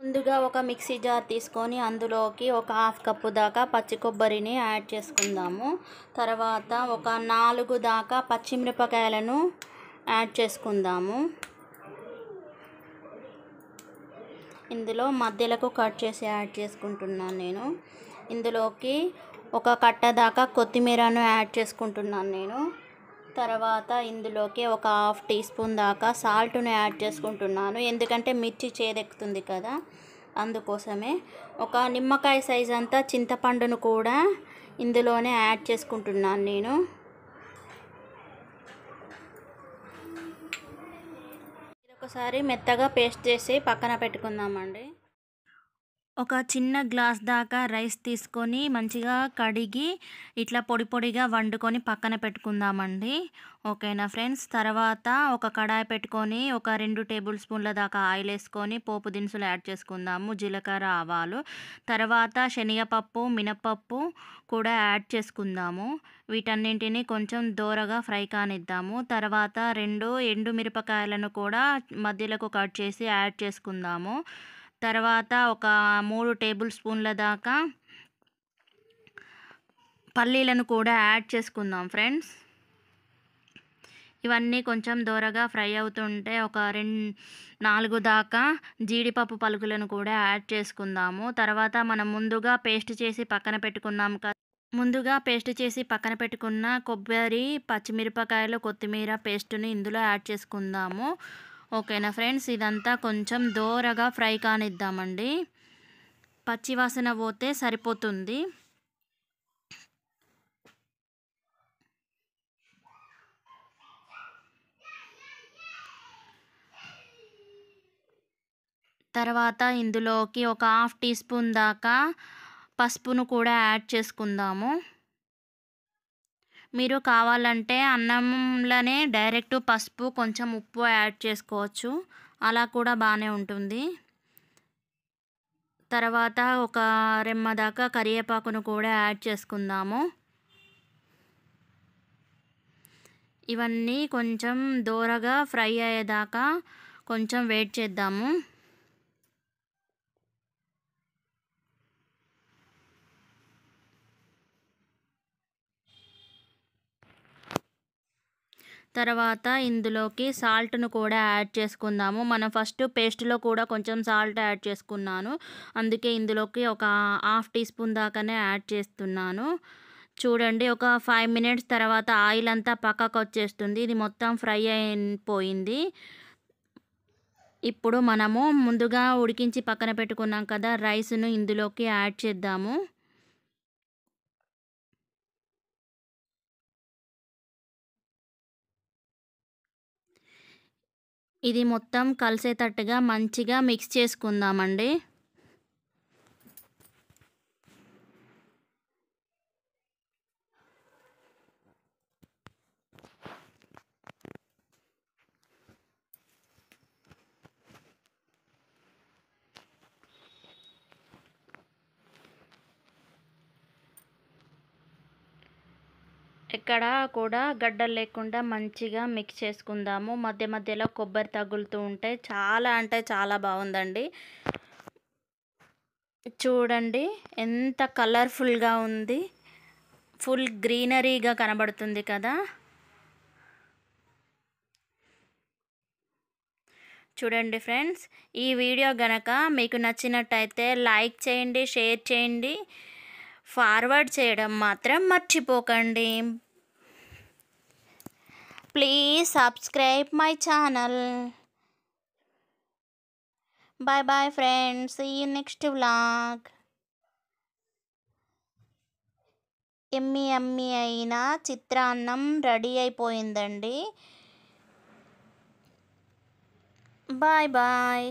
ముందుగా ఒక mixie jar తీసుకొని అందులోకి ఒక హాఫ్ కప్పు దాకా పచ్చి కొబ్బరిని యాడ్ చేసుకుందాము. తర్వాత ఒక నాలుగు దాకా పచ్చిమిరపకాయలను యాడ్ చేసుకుందాము. ఇందులో మధ్యలకు కట్ చేసి యాడ్ చేసుకుంటున్నాను నేను. ఇందులోకి ఒక కట్ట దాకా కొత్తిమీరను యాడ్ చేసుకుంటున్నాను నేను. తర్వాత ఇందులోకి ఒక హాఫ్ టీ స్పూన్ దాకా సాల్ట్ను యాడ్ చేసుకుంటున్నాను. ఎందుకంటే మిర్చి చేదెక్కుతుంది కదా అందుకోసమే. ఒక నిమ్మకాయ సైజ్ అంతా చింతపండును కూడా ఇందులోనే యాడ్ చేసుకుంటున్నాను నేను. ఒకసారి మెత్తగా పేస్ట్ చేసి పక్కన పెట్టుకుందామండి. ఒక చిన్న గ్లాస్ దాకా రైస్ తీసుకొని మంచిగా కడిగి ఇట్లా పొడి పొడిగా వండుకొని పక్కన పెట్టుకుందామండి. ఓకేనా ఫ్రెండ్స్? తర్వాత ఒక కడాయి పెట్టుకొని ఒక రెండు టేబుల్ స్పూన్ల దాకా ఆయిల్ వేసుకొని పోపు దినుసులు యాడ్ చేసుకుందాము జీలకర్ర ఆవాలు. తర్వాత శనగపప్పు మినపప్పు కూడా యాడ్ చేసుకుందాము. వీటన్నింటిని కొంచెం దోరగా ఫ్రై కానిద్దాము. తర్వాత రెండు ఎండు మిరపకాయలను కూడా మధ్యలకు కట్ చేసి యాడ్ చేసుకుందాము. తర్వాత ఒక మూడు టేబుల్ స్పూన్ల దాకా పల్లీలను కూడా యాడ్ చేసుకుందాం ఫ్రెండ్స్. ఇవన్నీ కొంచెం దోరగా ఫ్రై అవుతుంటే ఒక రెండు నాలుగు దాకా జీడిపప్పు పలుకులను కూడా యాడ్ చేసుకుందాము. తర్వాత మనం ముందుగా పేస్ట్ చేసి పక్కన పెట్టుకున్నాం కదా ముందుగా పేస్ట్ చేసి పక్కన పెట్టుకున్న కొబ్బరి పచ్చిమిరపకాయలు కొత్తిమీర పేస్ట్ని ఇందులో యాడ్ చేసుకుందాము. ఓకేనా ఫ్రెండ్స్? ఇదంతా కొంచెం దోరగా ఫ్రై కానిద్దామండి. పచ్చివాసన పోతే సరిపోతుంది. తర్వాత ఇందులోకి ఒక హాఫ్ టీ స్పూన్ దాకా పసుపును కూడా యాడ్ చేసుకుందాము. మీరు కావాలంటే అన్నంలోనే డైరెక్ట్ పసుపు కొంచెం ఉప్పు యాడ్ చేసుకోవచ్చు. అలా కూడా బాగానే ఉంటుంది. తర్వాత ఒక రెమ్మ దాకా కరివేపాకును కూడా యాడ్ చేసుకుందాము. ఇవన్నీ కొంచెం దూరగా ఫ్రై అయ్యేదాకా కొంచెం వెయిట్ చేద్దాము. తర్వాత ఇందులోకి సాల్ట్ను కూడా యాడ్ చేసుకుందాము. మనం ఫస్ట్ పేస్ట్లో కూడా కొంచెం సాల్ట్ యాడ్ చేసుకున్నాను. అందుకే ఇందులోకి ఒక హాఫ్ టీ స్పూన్ దాకానే యాడ్ చేస్తున్నాను. చూడండి ఒక ఫైవ్ మినిట్స్ తర్వాత ఆయిల్ అంతా పక్కకు వచ్చేస్తుంది. ఇది మొత్తం ఫ్రై అయిపోయింది. ఇప్పుడు మనము ముందుగా ఉడికించి పక్కన పెట్టుకున్నాం కదా రైస్ను ఇందులోకి యాడ్ చేద్దాము. ఇది మొత్తం కలిసేటట్టుగా మంచిగా మిక్స్ చేసుకుందామండి. ఎక్కడ కూడా గడ్డలు లేకుండా మంచిగా మిక్స్ చేసుకుందాము. మధ్య మధ్యలో కొబ్బరి తగులుతూ ఉంటే చాలా అంటే చాలా బాగుందండి. చూడండి ఎంత కలర్ఫుల్గా ఉంది. ఫుల్ గ్రీనరీగా కనబడుతుంది కదా. చూడండి ఫ్రెండ్స్ ఈ వీడియో గనక మీకు నచ్చినట్టయితే లైక్ చేయండి షేర్ చేయండి. ఫార్వర్డ్ చేయడం మాత్రం మర్చిపోకండి. Please subscribe my channel bye bye friends ఈ నెక్స్ట్ వ్లాగ్ ఎమ్మి ఎమ్మి అయిన చిత్రాన్నం రెడీ అయిపోయిందండి. Bye bye